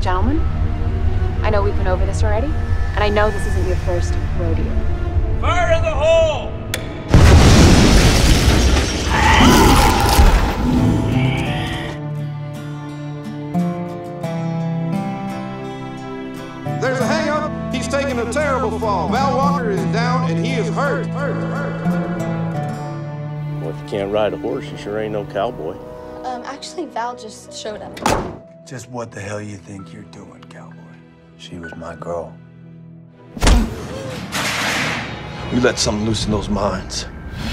Gentlemen, I know we've been over this already, and I know this isn't your first rodeo. Fire in the hole! There's a hang-up. He's taking a terrible fall. Val Walker is down and he is hurt. hurt, hurt. Well, if you can't ride a horse, you sure ain't no cowboy. Um, actually, Val just showed up. Just what the hell you think you're doing, cowboy? She was my girl. We let something loose in those minds,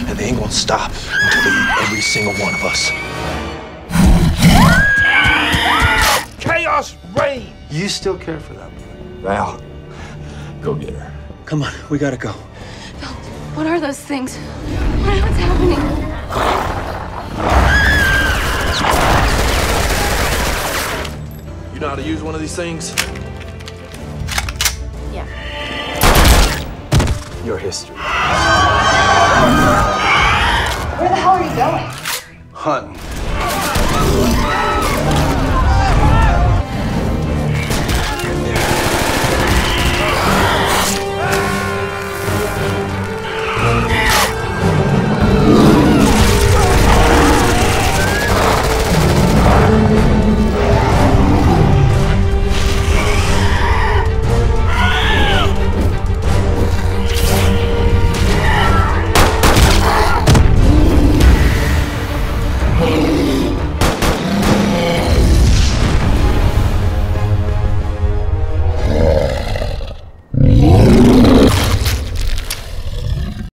and they ain't gonna stop until they eat every single one of us. Chaos reign! You still care for that boy? Val, go get her. Come on, we gotta go. Val, What are those things? What, what's happening? Know how to use one of these things? Yeah. Your history. Where the hell are you going? Hunting.